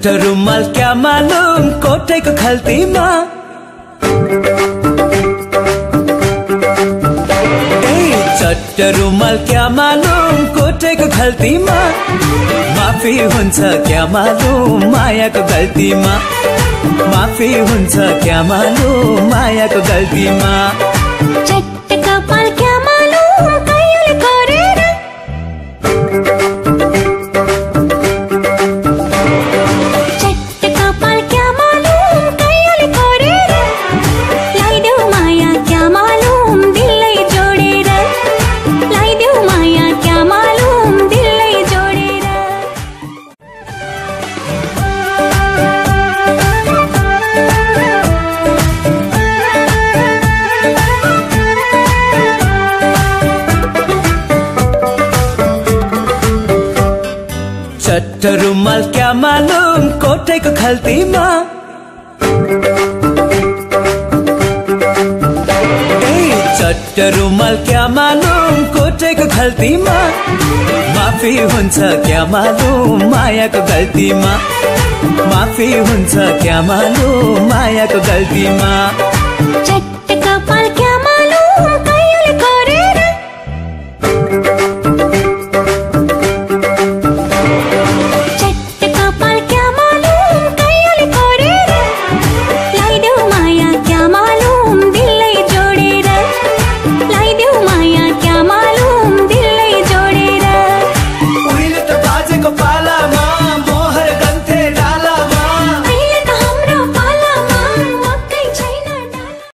चट्ट रुमाल क्या मालुम कोठेको खल्तीमा चट्ट रुमाल क्या मालुम कोठेको खल्तीमा माफी हुन्छ क्या मालुम मायाको गल्तीमा माफी हुन्छ क्या मालुम मायाको गल्तीमा चट्ट रुमाल क्या मालुम कोठेको खल्तीमा? माफी हुन्छ क्या मालुम मायाको गल्तीमा? माफी हुन्छ क्या मायाको गल्तीमा?